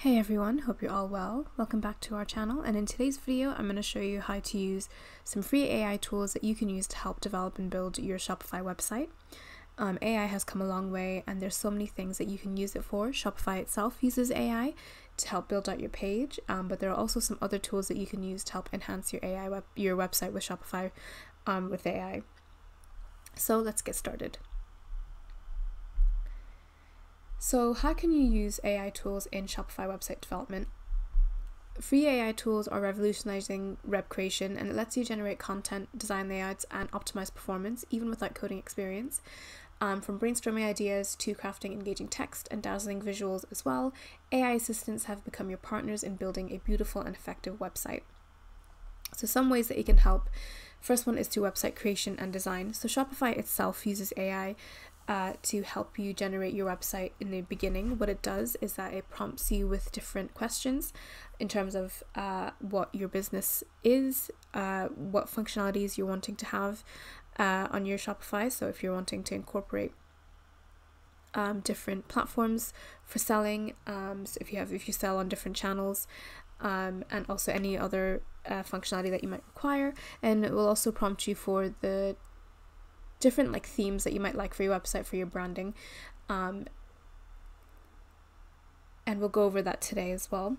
Hey everyone, hope you're all well. Welcome back to our channel and in today's video I'm going to show you how to use some free AI tools that you can use to help develop and build your Shopify website. Um, AI has come a long way and there's so many things that you can use it for. Shopify itself uses AI to help build out your page, um, but there are also some other tools that you can use to help enhance your AI web your website with Shopify um, with AI. So let's get started. So, how can you use AI tools in Shopify website development? Free AI tools are revolutionizing web creation and it lets you generate content, design layouts, and optimize performance even without coding experience. Um, from brainstorming ideas to crafting engaging text and dazzling visuals as well, AI assistants have become your partners in building a beautiful and effective website. So, some ways that you can help. First one is to website creation and design. So, Shopify itself uses AI uh, to help you generate your website in the beginning. What it does is that it prompts you with different questions in terms of uh, what your business is, uh, what functionalities you're wanting to have uh, on your Shopify. So if you're wanting to incorporate um, different platforms for selling, um, so if you have if you sell on different channels, um, and also any other uh, functionality that you might require, and it will also prompt you for the different like themes that you might like for your website for your branding um, and we'll go over that today as well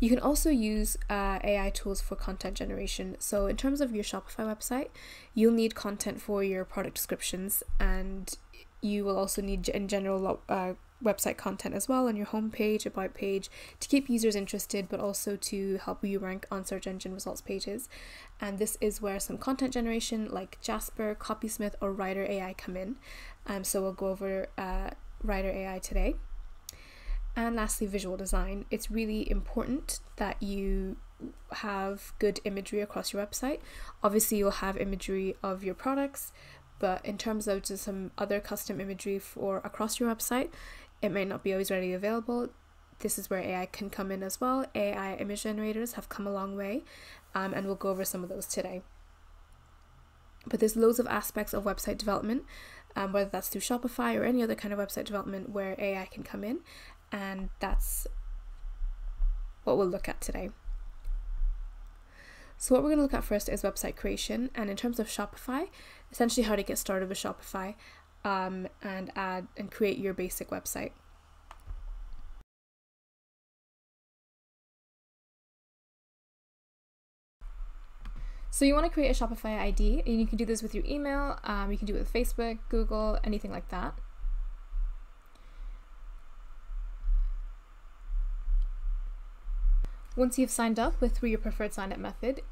you can also use uh, AI tools for content generation. So, in terms of your Shopify website, you'll need content for your product descriptions, and you will also need, in general, uh, website content as well on your homepage, about page to keep users interested, but also to help you rank on search engine results pages. And this is where some content generation like Jasper, Copysmith, or Writer AI come in. Um, so we'll go over uh, Writer AI today. And lastly, visual design. It's really important that you have good imagery across your website. Obviously, you'll have imagery of your products, but in terms of just some other custom imagery for across your website, it may not be always readily available. This is where AI can come in as well. AI image generators have come a long way, um, and we'll go over some of those today. But there's loads of aspects of website development, um, whether that's through Shopify or any other kind of website development where AI can come in, and that's what we'll look at today. So, what we're going to look at first is website creation, and in terms of Shopify, essentially how to get started with Shopify um, and add and create your basic website. So you want to create a Shopify ID, and you can do this with your email. Um, you can do it with Facebook, Google, anything like that. Once you've signed up with through your preferred sign up method,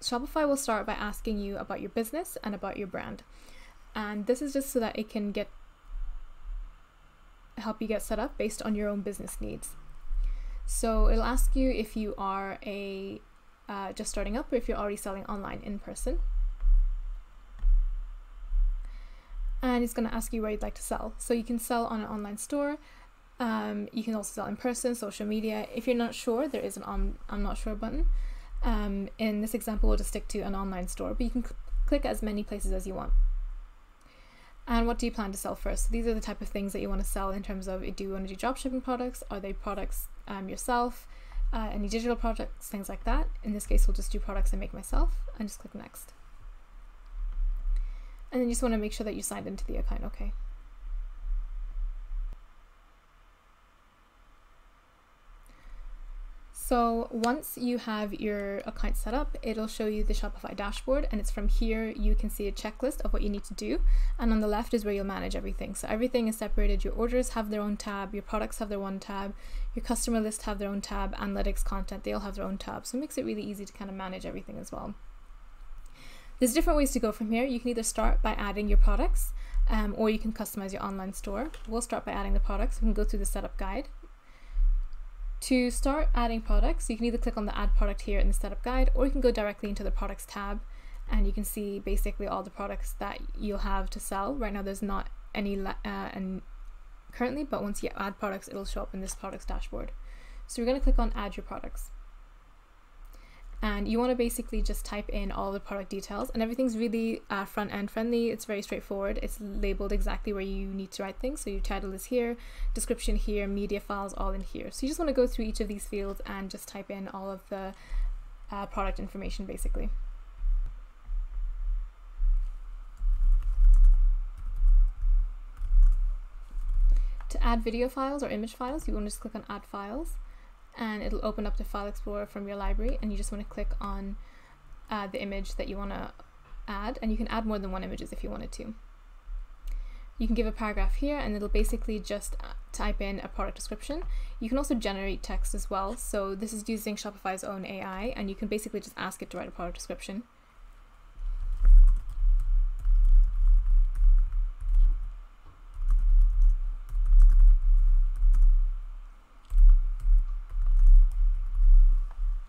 Shopify will start by asking you about your business and about your brand and this is just so that it can get help you get set up based on your own business needs. So it'll ask you if you are a uh, just starting up or if you're already selling online in person. And it's going to ask you where you'd like to sell. So you can sell on an online store. Um, you can also sell in person, social media. If you're not sure, there is an I'm, I'm not sure button. Um, in this example, we'll just stick to an online store, but you can cl click as many places as you want. And what do you plan to sell first? So these are the type of things that you want to sell in terms of do you want to do dropshipping products? Are they products um, yourself? Uh, any digital products, things like that. In this case, we'll just do products I make myself and just click next. And then you just want to make sure that you signed into the account, okay? So once you have your account set up, it'll show you the Shopify dashboard and it's from here you can see a checklist of what you need to do. And on the left is where you'll manage everything. So everything is separated. Your orders have their own tab, your products have their own tab, your customer list have their own tab, analytics content, they all have their own tab. So it makes it really easy to kind of manage everything as well. There's different ways to go from here. You can either start by adding your products um, or you can customize your online store. We'll start by adding the products. We can go through the setup guide. To start adding products, you can either click on the add product here in the setup guide or you can go directly into the products tab and you can see basically all the products that you'll have to sell. Right now there's not any uh, and currently, but once you add products, it'll show up in this products dashboard. So we're going to click on add your products. And you want to basically just type in all the product details and everything's really uh, front end friendly. It's very straightforward. It's labeled exactly where you need to write things. So your title is here description here media files all in here. So you just want to go through each of these fields and just type in all of the uh, product information basically. To add video files or image files, you want to just click on add files and it'll open up the file explorer from your library and you just want to click on uh, the image that you want to add and you can add more than one images if you wanted to. You can give a paragraph here and it'll basically just uh, type in a product description. You can also generate text as well. So this is using Shopify's own AI and you can basically just ask it to write a product description.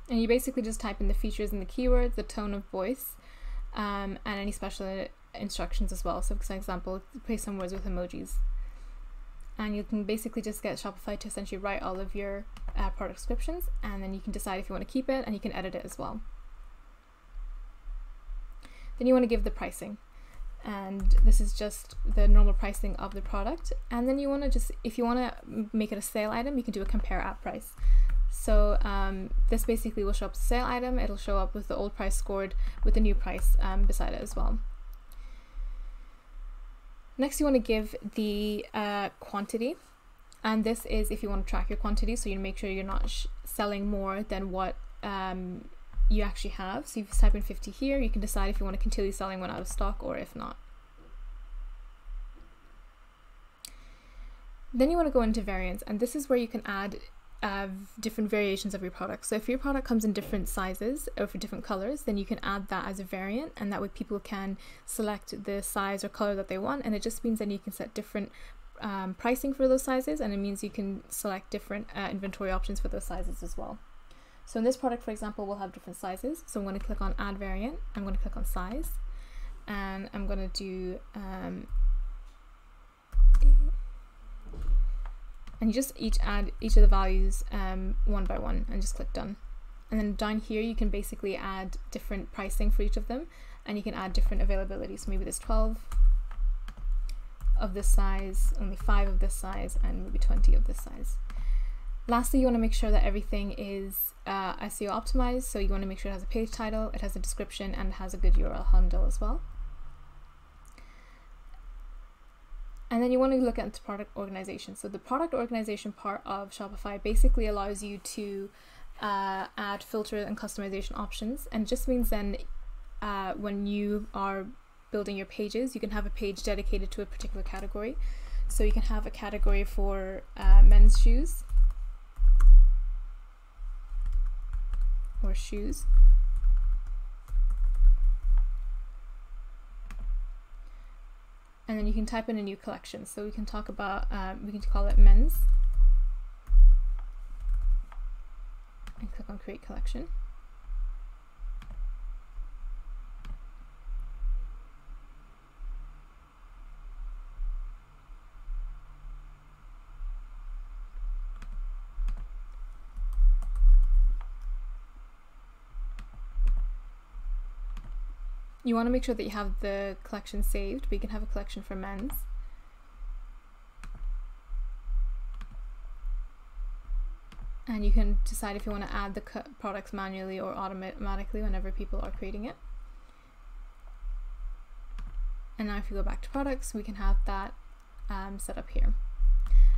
And you basically just type in the features and the keywords, the tone of voice, um, and any special instructions as well. So, for example, place some words with emojis. And you can basically just get Shopify to essentially write all of your uh, product descriptions, and then you can decide if you want to keep it and you can edit it as well. Then you want to give the pricing. And this is just the normal pricing of the product. And then you want to just, if you want to make it a sale item, you can do a compare at price. So um, this basically will show up the sale item. It'll show up with the old price scored with the new price um, beside it as well. Next, you want to give the uh, quantity. And this is if you want to track your quantity, so you make sure you're not selling more than what um, you actually have. So you type in 50 here, you can decide if you want to continue selling one out of stock or if not. Then you want to go into variants, and this is where you can add uh, different variations of your product. So if your product comes in different sizes or for different colors, then you can add that as a variant, and that way people can select the size or color that they want. And it just means then you can set different um, pricing for those sizes, and it means you can select different uh, inventory options for those sizes as well. So in this product, for example, we'll have different sizes. So I'm going to click on Add Variant. I'm going to click on Size, and I'm going to do um, and you just each add each of the values um, one by one and just click done. And then down here you can basically add different pricing for each of them. And you can add different availability. So maybe there's 12 of this size only 5 of this size and maybe 20 of this size. Lastly you want to make sure that everything is uh, SEO optimized. So you want to make sure it has a page title it has a description and has a good URL handle as well And then you want to look at the product organization. So the product organization part of Shopify basically allows you to uh, add filter and customization options, and just means then uh, when you are building your pages, you can have a page dedicated to a particular category. So you can have a category for uh, men's shoes or shoes. And then you can type in a new collection. So we can talk about, um, we can call it men's and click on create collection. You want to make sure that you have the collection saved, but you can have a collection for men's. And you can decide if you want to add the products manually or automatically whenever people are creating it. And now if you go back to products, we can have that um, set up here.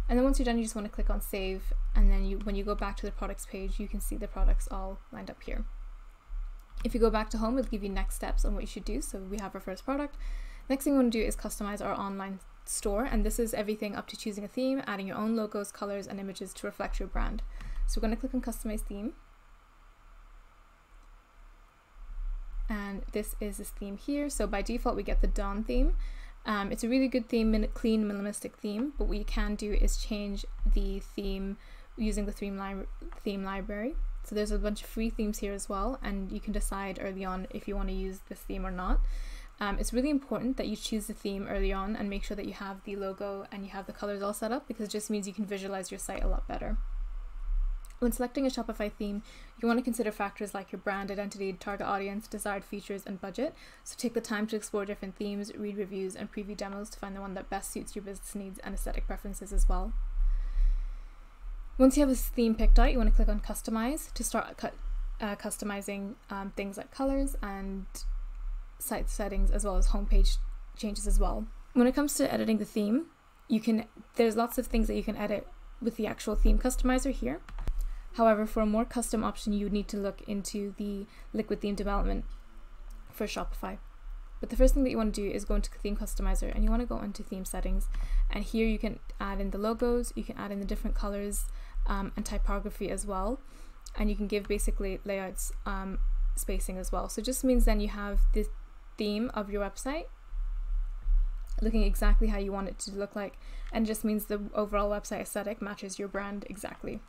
And then once you're done, you just want to click on save. And then you, when you go back to the products page, you can see the products all lined up here. If you go back to home, it'll give you next steps on what you should do. So we have our first product. Next thing we want to do is customize our online store. And this is everything up to choosing a theme, adding your own logos, colors, and images to reflect your brand. So we're going to click on customize theme. And this is this theme here. So by default, we get the Dawn theme. Um, it's a really good theme, min clean, minimalistic theme, but what you can do is change the theme using the theme, li theme library. So there's a bunch of free themes here as well, and you can decide early on if you want to use this theme or not. Um, it's really important that you choose the theme early on and make sure that you have the logo and you have the colors all set up because it just means you can visualize your site a lot better. When selecting a Shopify theme, you want to consider factors like your brand identity, target audience, desired features, and budget. So take the time to explore different themes, read reviews, and preview demos to find the one that best suits your business needs and aesthetic preferences as well. Once you have this theme picked out, you want to click on Customize to start cu- uh, customizing um, things like colors and site settings as well as homepage changes as well. When it comes to editing the theme, you can there's lots of things that you can edit with the actual theme customizer here. However, for a more custom option, you would need to look into the liquid theme development for Shopify. But the first thing that you want to do is go into theme customizer and you want to go into theme settings. And here you can add in the logos, you can add in the different colors um, and typography as well. And you can give basically layouts um, spacing as well. So it just means then you have the theme of your website looking exactly how you want it to look like and just means the overall website aesthetic matches your brand exactly.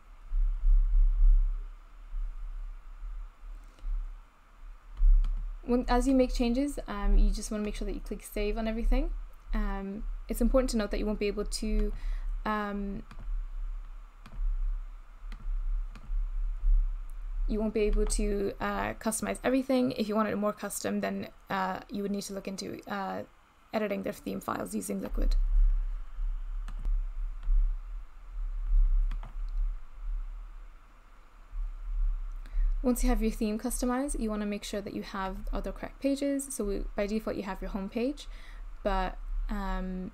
When as you make changes, um, you just want to make sure that you click save on everything. Um, it's important to note that you won't be able to um, you won't be able to uh, customize everything. If you wanted more custom, then uh, you would need to look into uh, editing their theme files using Liquid. Once you have your theme customized, you want to make sure that you have the correct pages. So we, by default, you have your home page, but um,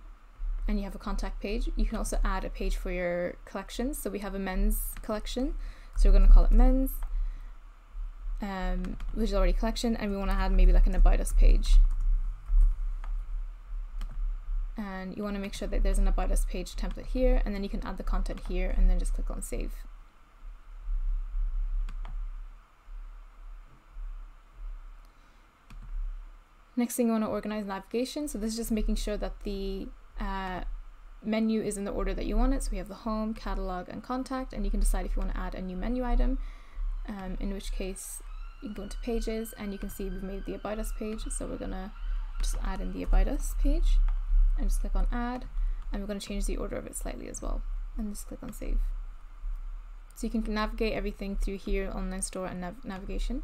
and you have a contact page. You can also add a page for your collections. So we have a men's collection, so we're going to call it men's, um, which is already collection, and we want to add maybe like an about us page. And you want to make sure that there's an about us page template here, and then you can add the content here, and then just click on save. Next thing you want to organize navigation. So this is just making sure that the uh, menu is in the order that you want it. So we have the home, catalog, and contact, and you can decide if you want to add a new menu item, um, in which case you can go into pages and you can see we've made the about us page. So we're gonna just add in the about us page and just click on add, and we're gonna change the order of it slightly as well, and just click on save. So you can navigate everything through here, online store and nav navigation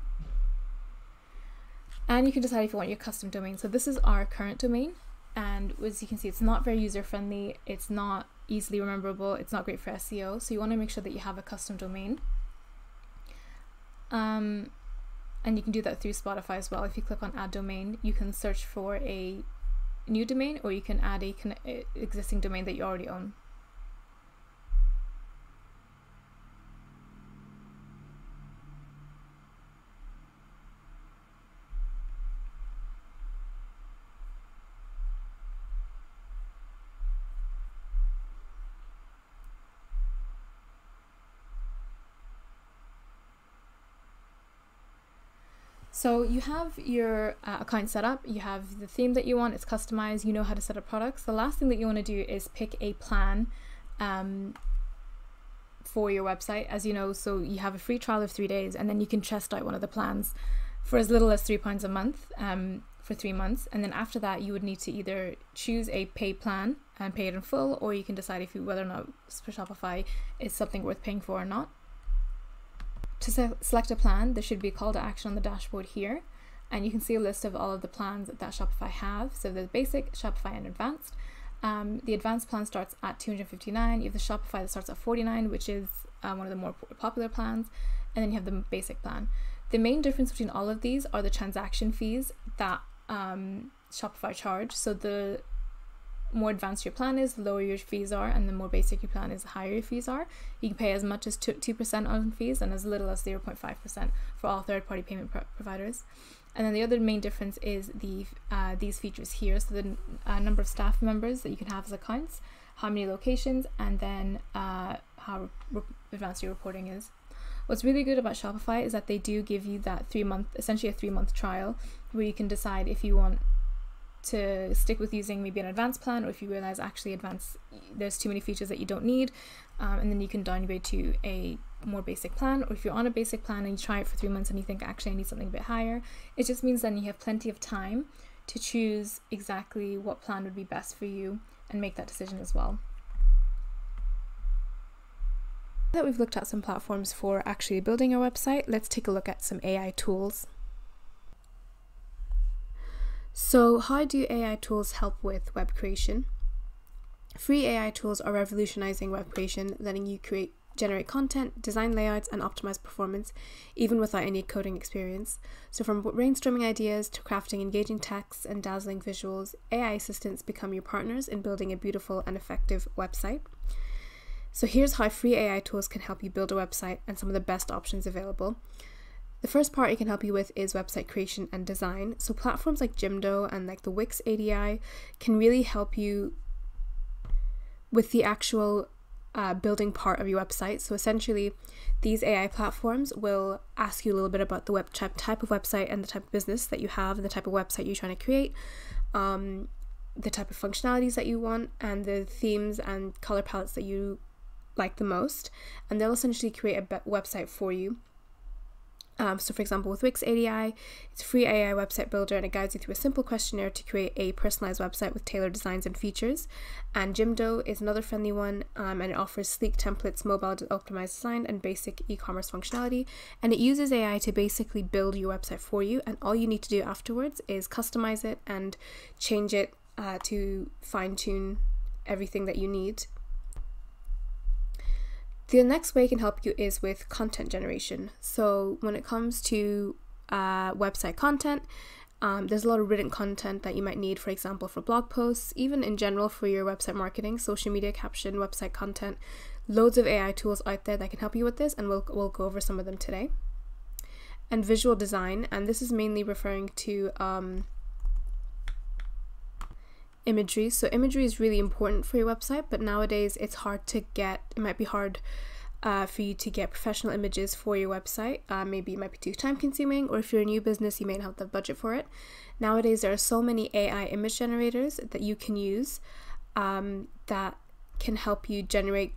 and you can decide if you want your custom domain. So this is our current domain and as you can see it's not very user friendly, it's not easily rememberable, it's not great for SEO so you want to make sure that you have a custom domain. Um, and you can do that through Shopify as well. If you click on add domain you can search for a new domain or you can add a existing domain that you already own. So you have your uh, account set up, you have the theme that you want, it's customized, you know how to set up products. The last thing that you want to do is pick a plan um, for your website, as you know. So you have a free trial of three days, and then you can test out one of the plans for as little as three pounds a month um, for three months. And then after that, you would need to either choose a pay plan and pay it in full, or you can decide if you whether or not for Shopify is something worth paying for or not. To se select a plan, there should be a call to action on the dashboard here, and you can see a list of all of the plans that Shopify have. So there's basic, Shopify, and advanced. Um, the advanced plan starts at 259. You have the Shopify that starts at 49, which is uh, one of the more popular plans, and then you have the basic plan. The main difference between all of these are the transaction fees that um, Shopify charge. So the more advanced your plan is, the lower your fees are, and the more basic your plan is, the higher your fees are. You can pay as much as 2% on fees and as little as 0.5% for all third party payment pro- providers. And then the other main difference is the uh, these features here. So the uh, number of staff members that you can have as accounts, how many locations, and then uh, how advanced your reporting is. What's really good about Shopify is that they do give you that three month, essentially a three month trial, where you can decide if you want to stick with using maybe an advanced plan or if you realize actually advanced there's too many features that you don't need um, and then you can downgrade to a more basic plan or if you're on a basic plan and you try it for three months and you think actually I need something a bit higher it just means then you have plenty of time to choose exactly what plan would be best for you and make that decision as well that we've looked at some platforms for actually building our website, let's take a look at some AI tools. So, how do AI tools help with web creation? Free AI tools are revolutionizing web creation, letting you create generate content, design layouts, and optimize performance, even without any coding experience. So, from brainstorming ideas to crafting engaging texts and dazzling visuals, AI assistants become your partners in building a beautiful and effective website. So here's how free AI tools can help you build a website and some of the best options available. The first part it can help you with is website creation and design. So platforms like Jimdo and like the Wix ADI can really help you with the actual uh, building part of your website. So essentially, these AI platforms will ask you a little bit about the web type, type of website and the type of business that you have and the type of website you're trying to create, um, the type of functionalities that you want, and the themes and color palettes that you like the most, and they'll essentially create a website for you. Um, so, for example, with Wix ADI, it's a free AI website builder and it guides you through a simple questionnaire to create a personalized website with tailored designs and features. And Jimdo is another friendly one um, and it offers sleek templates, mobile optimized design, and basic e commerce functionality. And it uses AI to basically build your website for you. And all you need to do afterwards is customize it and change it uh, to fine tune everything that you need the next way it can help you is with content generation. So when it comes to uh, website content, um, there's a lot of written content that you might need, for example, for blog posts, even in general for your website marketing, social media caption, website content. Loads of AI tools out there that can help you with this, and we'll, we'll go over some of them today. And visual design, and this is mainly referring to um, imagery. So imagery is really important for your website, but nowadays it's hard to get. It might be hard uh, for you to get professional images for your website. Uh, maybe it might be too time consuming, or if you're a new business, you may not have the budget for it. Nowadays, there are so many AI image generators that you can use um, that can help you generate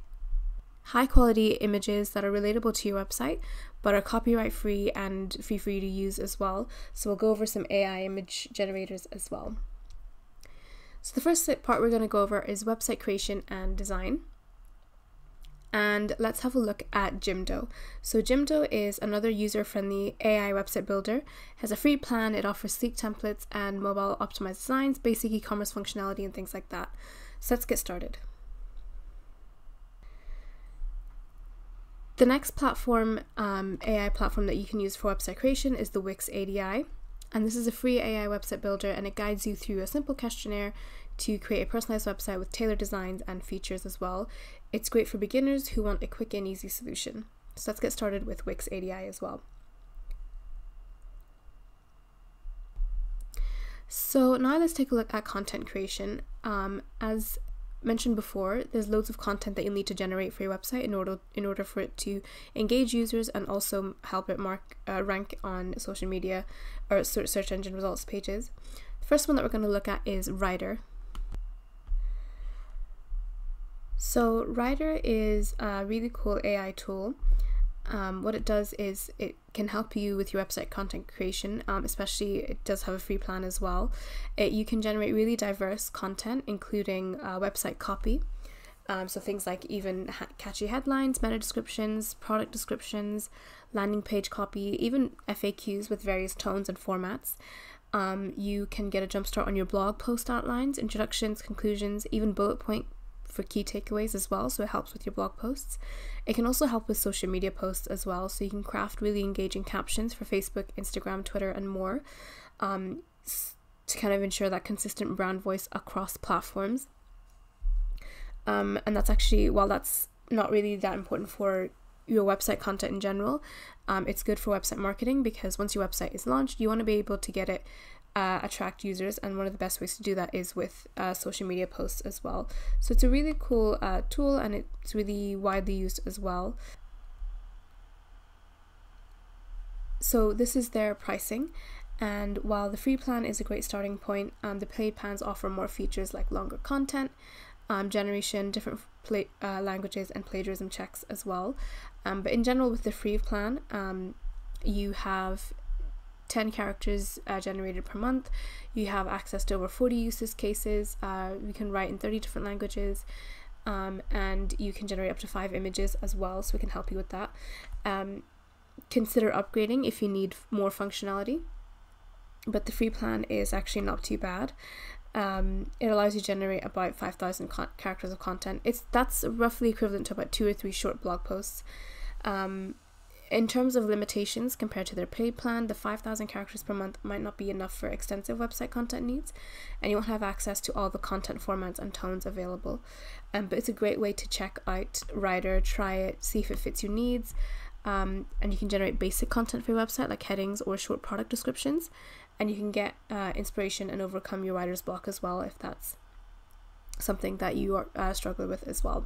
high quality images that are relatable to your website but are copyright free and free for you to use as well. So we'll go over some AI image generators as well. So the first part we're going to go over is website creation and design. And let's have a look at Jimdo. So Jimdo is another user-friendly AI website builder. It has a free plan, it offers sleek templates and mobile optimized designs, basic e-commerce functionality and things like that. So let's get started. The next platform, um, AI platform that you can use for website creation is the Wix ADI. And this is a free AI website builder and it guides you through a simple questionnaire to create a personalized website with tailored designs and features as well. It's great for beginners who want a quick and easy solution. So let's get started with Wix ADI as well. So now let's take a look at content creation. Um, as mentioned before, there's loads of content that you'll need to generate for your website in order in order for it to engage users and also help it mark uh, rank on social media or search engine results pages. The first one that we're going to look at is Writer. So Writer is a really cool AI tool. Um, what it does is it can help you with your website content creation, um, especially it does have a free plan as well. It, you can generate really diverse content, including uh, website copy. Um, so things like even ha- catchy headlines, meta descriptions, product descriptions, landing page copy, even FAQs with various tones and formats. Um, you can get a jumpstart on your blog post outlines, introductions, conclusions, even bullet point for key takeaways as well, so it helps with your blog posts. It can also help with social media posts as well, so you can craft really engaging captions for Facebook, Instagram, Twitter, and more um, to kind of ensure that consistent brand voice across platforms. Um, and that's actually, while that's not really that important for your website content in general, um, it's good for website marketing because once your website is launched, you want to be able to get it uh, attract users and one of the best ways to do that is with uh, social media posts as well. So it's a really cool uh, tool and it's really widely used as well. So this is their pricing and while the free plan is a great starting point um, the paid plans offer more features like longer content um, generation different uh, languages and plagiarism checks as well. Um, but in general with the free plan um, you have 10 characters uh, generated per month. You have access to over 40 uses cases. Uh, you can write in 30 different languages. um, and you can generate up to five images as well, so we can help you with that. Um, consider upgrading if you need more functionality, but the free plan is actually not too bad. Um, it allows you to generate about 5,000 characters of content. It's that's roughly equivalent to about two or three short blog posts. Um, in terms of limitations compared to their paid plan, the 5,000 characters per month might not be enough for extensive website content needs, and you won't have access to all the content formats and tones available. Um, but it's a great way to check out Writer, try it, see if it fits your needs, um, and you can generate basic content for your website like headings or short product descriptions, and you can get uh, inspiration and overcome your writer's block as well if that's something that you are uh, struggle with as well.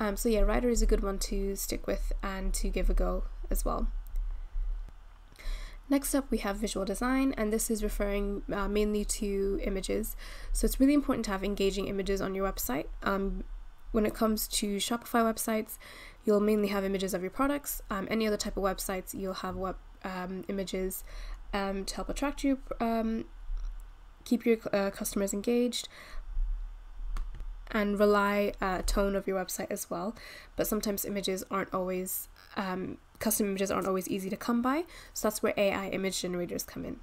Um, so yeah, Writer is a good one to stick with and to give a go as well. Next up, we have visual design, and this is referring uh, mainly to images. So it's really important to have engaging images on your website. Um, when it comes to Shopify websites, you'll mainly have images of your products. Um, any other type of websites, you'll have web um, images um, to help attract you, um, keep your uh, customers engaged, and rely uh, tone of your website as well. But sometimes images aren't always um, custom images aren't always easy to come by, so that's where AI image generators come in.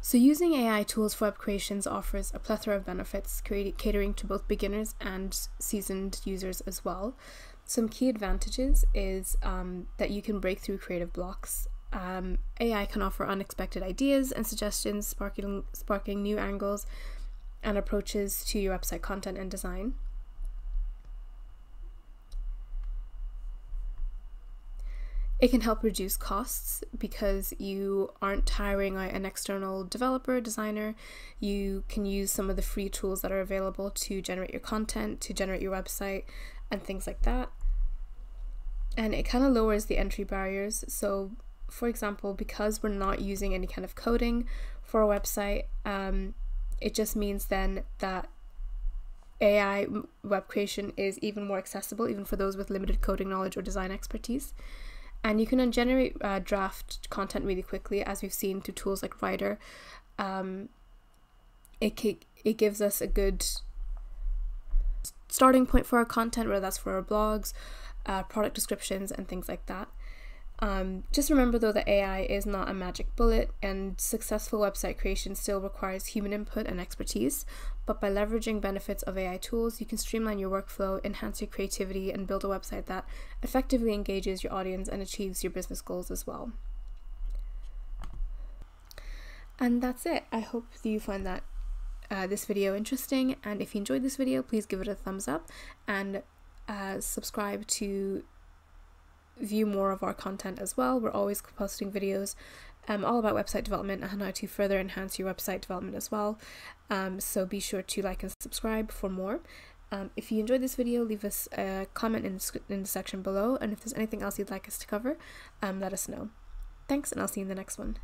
So using AI tools for web creations offers a plethora of benefits, catering to both beginners and seasoned users as well. Some key advantages is um, that you can break through creative blocks um, AI can offer unexpected ideas and suggestions, sparking, sparking new angles and approaches to your website content and design. It can help reduce costs because you aren't hiring an external developer, designer. You can use some of the free tools that are available to generate your content, to generate your website, and things like that. And it kind of lowers the entry barriers. So, for example, because we're not using any kind of coding for a website, um, it just means then that AI web creation is even more accessible, even for those with limited coding knowledge or design expertise. And you can generate uh, draft content really quickly, as we've seen through tools like Writer. Um, it, it gives us a good starting point for our content, whether that's for our blogs, uh, product descriptions, and things like that. Um, just remember though that AI is not a magic bullet, and successful website creation still requires human input and expertise. But by leveraging benefits of AI tools, you can streamline your workflow, enhance your creativity, and build a website that effectively engages your audience and achieves your business goals as well. And that's it. I hope you find that uh, this video interesting, and if you enjoyed this video, please give it a thumbs up and uh, subscribe to view more of our content as well. We're always posting videos um, all about website development and how to further enhance your website development as well. Um, so be sure to like and subscribe for more. Um, if you enjoyed this video, leave us a comment in, in the section below, and if there's anything else you'd like us to cover, um, let us know. Thanks, and I'll see you in the next one.